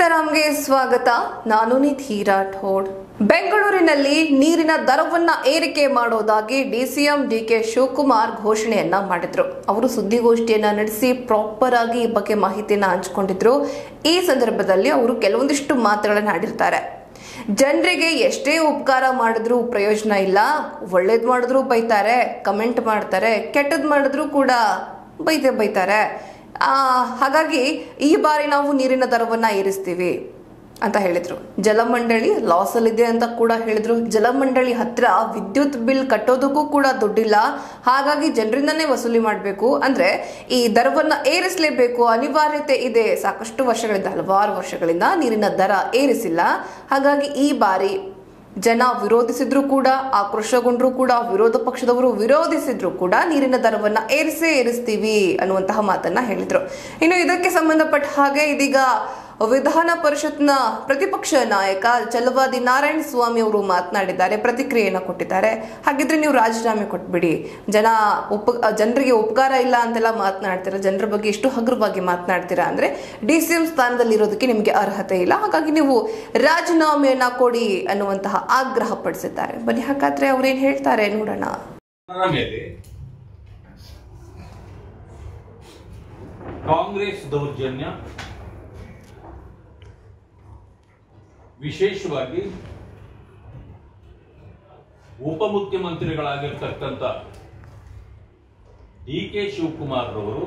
ಸೀತಾರಾಮ್ಗೆ ಸ್ವಾಗತ. ನಾನು ನಿಧಿ ರಾಠೋಡ್ ಬೆಂಗಳೂರಿನಲ್ಲಿ ನೀರಿನ ದರವನ್ನ ಏರಿಕೆ ಮಾಡೋದಾಗಿ ಡಿಸಿಎಂ ಡಿಕೆ ಶಿವಕುಮಾರ್ ಘೋಷಣೆಯನ್ನ ಮಾಡಿದ್ರು. ಅವರು ಸುದ್ದಿಗೋಷ್ಠಿಯನ್ನ ನಡೆಸಿ ಪ್ರಾಪರ್ ಆಗಿ ಈ ಬಗ್ಗೆ ಮಾಹಿತಿಯನ್ನ ಹಂಚಿಕೊಂಡಿದ್ರು. ಈ ಸಂದರ್ಭದಲ್ಲಿ ಅವರು ಕೆಲವೊಂದಿಷ್ಟು ಮಾತುಗಳನ್ನು ಆಡಿರ್ತಾರೆ. ಜನರಿಗೆ ಎಷ್ಟೇ ಉಪಕಾರ ಮಾಡಿದ್ರೂ ಪ್ರಯೋಜನ ಇಲ್ಲ. ಒಳ್ಳೇದು ಮಾಡಿದ್ರು ಬೈತಾರೆ, ಕಮೆಂಟ್ ಮಾಡ್ತಾರೆ, ಕೆಟ್ಟದ್ ಮಾಡಿದ್ರು ಕೂಡ ಬೈತೆ ಬೈತಾರೆ. ಹಾಗಾಗಿ ಈ ಬಾರಿ ನಾವು ನೀರಿನ ದರವನ್ನ ಏರಿಸ್ತೀವಿ ಅಂತ ಹೇಳಿದ್ರು. ಜಲಮಂಡಳಿ ಲಾಸ್ ಅಲ್ಲಿದೆ ಅಂತ ಕೂಡ ಹೇಳಿದ್ರು. ಜಲಮಂಡಳಿ ಹತ್ರ ವಿದ್ಯುತ್ ಬಿಲ್ ಕಟ್ಟೋದಕ್ಕೂ ಕೂಡ ದುಡ್ಡಿಲ್ಲ. ಹಾಗಾಗಿ ಜನರಿಂದನೇ ವಸೂಲಿ ಮಾಡಬೇಕು. ಅಂದ್ರೆ ಈ ದರವನ್ನ ಏರಿಸಲೇಬೇಕು. ಅನಿವಾರ್ಯತೆ ಇದೆ. ಸಾಕಷ್ಟು ವರ್ಷಗಳಿಂದ, ಹಲವಾರು ವರ್ಷಗಳಿಂದ ನೀರಿನ ದರ ಏರಿಸಿಲ್ಲ. ಹಾಗಾಗಿ ಈ ಬಾರಿ ಜನ ವಿರೋಧಿಸಿದ್ರು ಕೂಡ, ಆಕ್ರೋಶಗೊಂಡ್ರು ಕೂಡ, ವಿರೋಧ ಪಕ್ಷದವರು ವಿರೋಧಿಸಿದ್ರು ಕೂಡ ನೀರಿನ ದರವನ್ನ ಏರಿಸೇ ಏರಿಸ್ತೀವಿ ಅನ್ನುವಂತಹ ಮಾತನ್ನ ಹೇಳಿದ್ರು. ಇನ್ನು ಇದಕ್ಕೆ ಸಂಬಂಧಪಟ್ಟ ಹಾಗೆ ಇದೀಗ ವಿಧಾನ ಪರಿಷತ್ನ ಪ್ರತಿಪಕ್ಷ ನಾಯಕ ಚಲವಾದಿ ನಾರಾಯಣ ಸ್ವಾಮಿ ಅವರು ಮಾತನಾಡಿದ್ದಾರೆ, ಪ್ರತಿಕ್ರಿಯೆಯನ್ನು ಕೊಟ್ಟಿದ್ದಾರೆ. ಹಾಗಿದ್ರೆ ನೀವು ರಾಜೀನಾಮೆ ಕೊಟ್ಬಿಡಿ. ಜನ ಉಪ, ಜನರಿಗೆ ಉಪಕಾರ ಇಲ್ಲ ಅಂತೆಲ್ಲ ಮಾತನಾಡ್ತೀರಾ, ಜನರ ಬಗ್ಗೆ ಎಷ್ಟು ಹಗುರವಾಗಿ ಮಾತನಾಡ್ತೀರಾ ಅಂದ್ರೆ ಡಿ ಸಿ ಎಂ ಸ್ಥಾನದಲ್ಲಿ ಇರೋದಕ್ಕೆ ನಿಮಗೆ ಅರ್ಹತೆ ಇಲ್ಲ. ಹಾಗಾಗಿ ನೀವು ರಾಜೀನಾಮೆಯನ್ನ ಕೊಡಿ ಅನ್ನುವಂತಹ ಆಗ್ರಹ ಪಡಿಸಿದ್ದಾರೆ. ಬನ್ನಿ, ಹಾಗಾದ್ರೆ ಅವ್ರೇನ್ ಹೇಳ್ತಾರೆ ನೋಡೋಣ. ಕಾಂಗ್ರೆಸ್ ದೌರ್ಜನ್ಯ ವಿಶೇಷವಾಗಿ ಉಪಮುಖ್ಯಮಂತ್ರಿಗಳಾಗಿರ್ತಕ್ಕಂಥ ಡಿ ಕೆ ಶಿವಕುಮಾರ್ ರವರು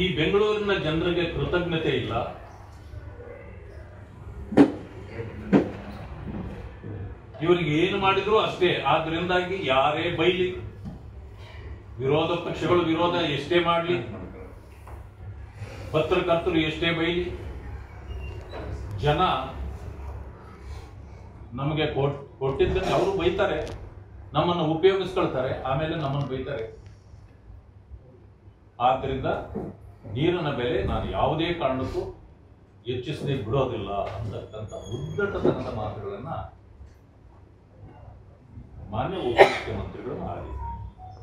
ಈ ಬೆಂಗಳೂರಿನ ಜನರಿಗೆ ಕೃತಜ್ಞತೆ ಇಲ್ಲ. ಇವರಿಗೆ ಏನು ಮಾಡಿದ್ರು ಅಷ್ಟೇ. ಆದ್ರಿಂದಾಗಿ ಯಾರೇ ಬೈಲಿ, ವಿರೋಧ ಪಕ್ಷಗಳು ವಿರೋಧ ಎಷ್ಟೇ ಮಾಡಲಿ ಪತ್ರಕರ್ತರು ಎಷ್ಟೇ ಬೈಲಿ ಜನ ನಮಗೆ ಕೊಟ್ ಕೊಟ್ಟಿದ್ದಕ್ಕೆ ಅವರು ಬೈತಾರೆ. ನಮ್ಮನ್ನು ಉಪಯೋಗಿಸ್ಕೊಳ್ತಾರೆ, ಆಮೇಲೆ ನಮ್ಮನ್ನು ಬೈತಾರೆ. ಆದ್ದರಿಂದ ನೀರಿನ ಬೆಲೆ ನಾನು ಯಾವುದೇ ಕಾರಣಕ್ಕೂ ಹೆಚ್ಚಿಸದೆ ಬಿಡೋದಿಲ್ಲ ಅಂತಕ್ಕಂಥ ಉದ್ದಟತನದ ಮಾತುಗಳನ್ನು ಮಾನ್ಯ ಉಪಮುಖ್ಯಮಂತ್ರಿಗಳು ಆಡಿದ್ದಾರೆ